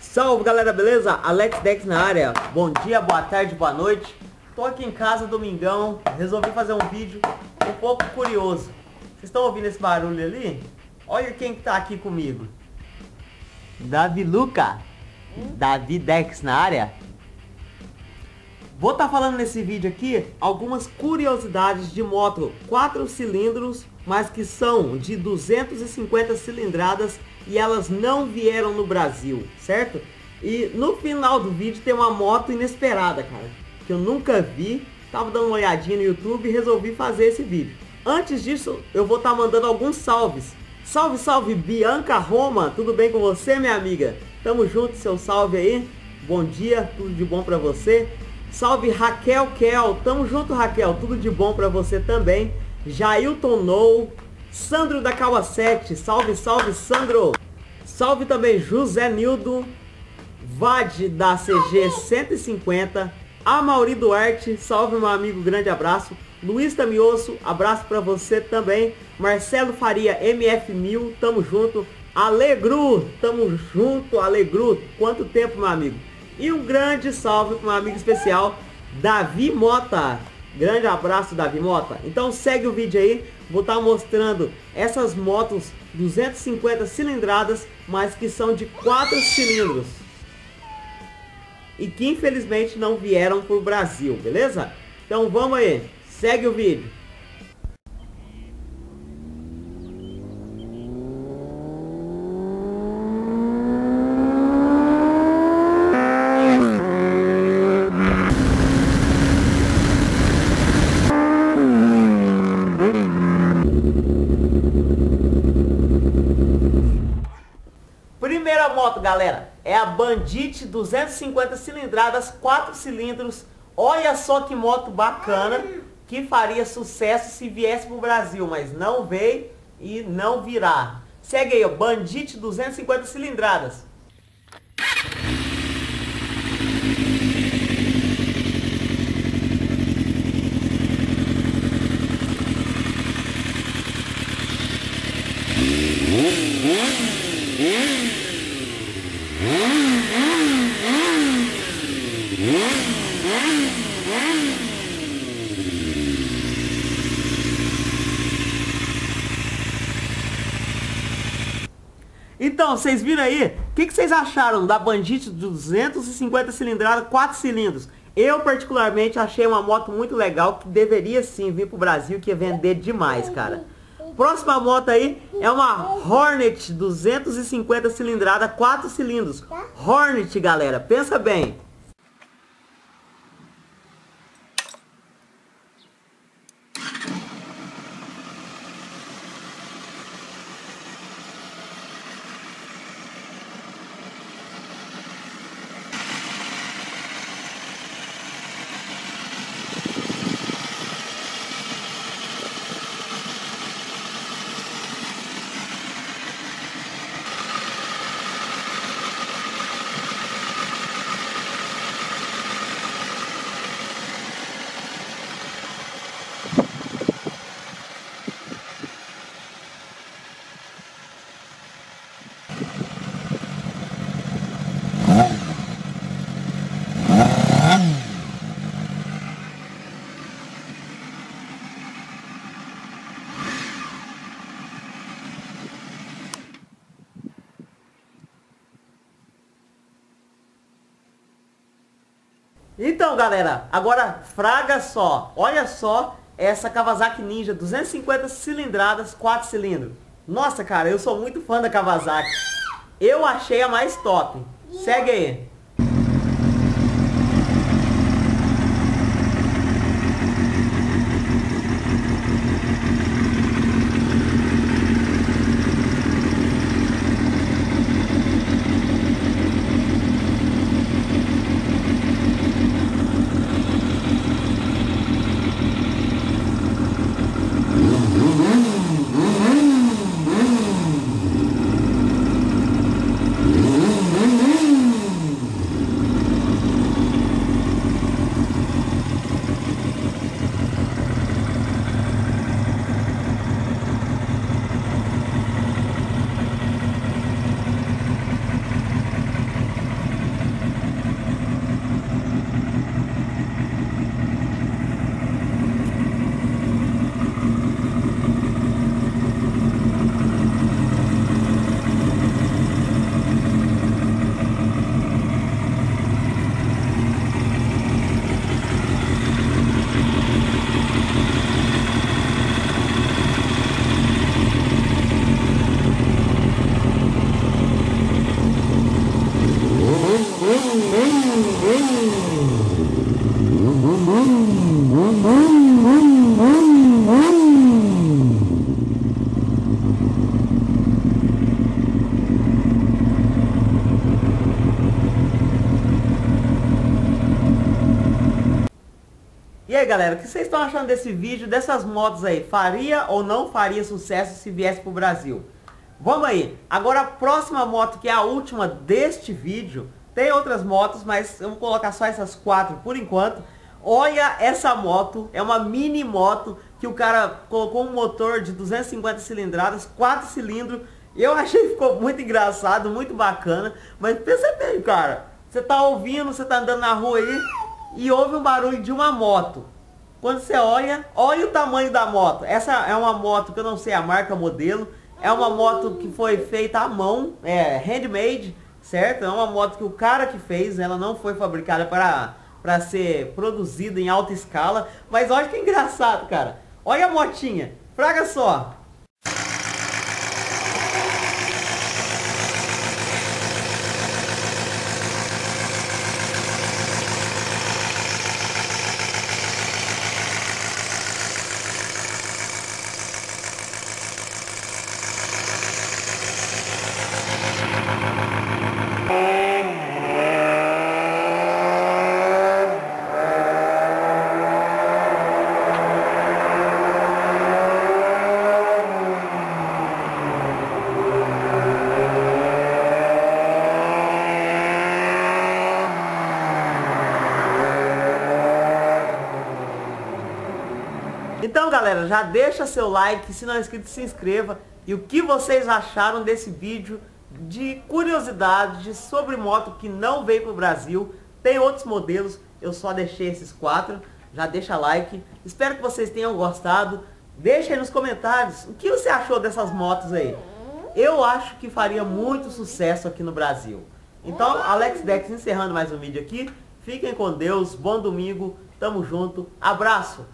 Salve galera, beleza? Alex Dex na área. Bom dia, boa tarde, boa noite. Tô aqui em casa, domingão. Resolvi fazer um vídeo um pouco curioso. Vocês estão ouvindo esse barulho ali? Olha quem que tá aqui comigo. Davi Luca. Davi Dex na área. Vou estar tá falando nesse vídeo aqui algumas curiosidades de moto 4 cilindros, mas que são de 250 cilindradas e elas não vieram no Brasil, certo? E no final do vídeo tem uma moto inesperada, cara, que eu nunca vi. Tava dando uma olhadinha no YouTube e resolvi fazer esse vídeo. Antes disso, eu vou estar tá mandando alguns salves. Salve, salve, Bianca Roma, tudo bem com você, minha amiga? Tamo junto, seu salve aí. Bom dia, tudo de bom pra você. Salve Raquel Kel, tamo junto Raquel, tudo de bom pra você também. Jailton Nou, Sandro da Kawasaki, salve, salve Sandro. Salve também José Nildo, Vade da CG 150, Amauri Duarte, salve meu amigo, grande abraço. Luiz Tamioso, abraço para você também. Marcelo Faria, MF1000, tamo junto. Alegru, tamo junto, Alegru. Quanto tempo, meu amigo. E um grande salve para meu amigo especial, Davi Mota. Grande abraço, Davi Mota. Então segue o vídeo aí. Vou estar tá mostrando essas motos 250 cilindradas, mas que são de 4 cilindros. E que infelizmente não vieram para o Brasil, beleza? Então vamos aí. Segue o vídeo. Primeira moto, galera, é a Bandit 250 cilindradas, 4 cilindros. Olha só que moto bacana, que faria sucesso se viesse pro Brasil, mas não veio e não virá. Segue aí, ó, Bandit 250 cilindradas. Então, vocês viram aí? O que, vocês acharam da Bandit 250 cilindrada, 4 cilindros? Eu, particularmente, achei uma moto muito legal, que deveria sim vir pro Brasil, que ia vender demais, cara. Próxima moto aí é uma Hornet 250 cilindrada, 4 cilindros. Hornet, galera, pensa bem. Então, galera, agora fraga só. Olha só essa Kawasaki Ninja 250 cilindradas, 4 cilindros. Nossa, cara, eu sou muito fã da Kawasaki. Eu achei a mais top. Segue aí. E aí galera, o que vocês estão achando desse vídeo, dessas motos aí? Faria ou não faria sucesso se viesse pro Brasil? Vamos aí, agora a próxima moto que é a última deste vídeo, tem outras motos, mas eu vou colocar só essas quatro por enquanto. Olha essa moto, é uma mini moto que o cara colocou um motor de 250 cilindradas, 4 cilindros. Eu achei que ficou muito engraçado, muito bacana, mas pensa bem, cara. Você tá ouvindo, você tá andando na rua aí, e ouve um barulho de uma moto. Quando você olha, olha o tamanho da moto. Essa é uma moto que eu não sei a marca, modelo. É uma moto que foi feita à mão, é handmade, certo? É uma moto que o cara que fez, ela não foi fabricada para, para ser produzida em alta escala. Mas olha que engraçado, cara. Olha a motinha. Fraga só. Então galera, já deixa seu like, se não é inscrito se inscreva. E o que vocês acharam desse vídeo de curiosidades sobre moto que não veio para o Brasil. Tem outros modelos, eu só deixei esses quatro. Já deixa like. Espero que vocês tenham gostado. Deixa aí nos comentários o que você achou dessas motos aí. Eu acho que faria muito sucesso aqui no Brasil. Então, Alex Dex encerrando mais um vídeo aqui. Fiquem com Deus, bom domingo, tamo junto, abraço!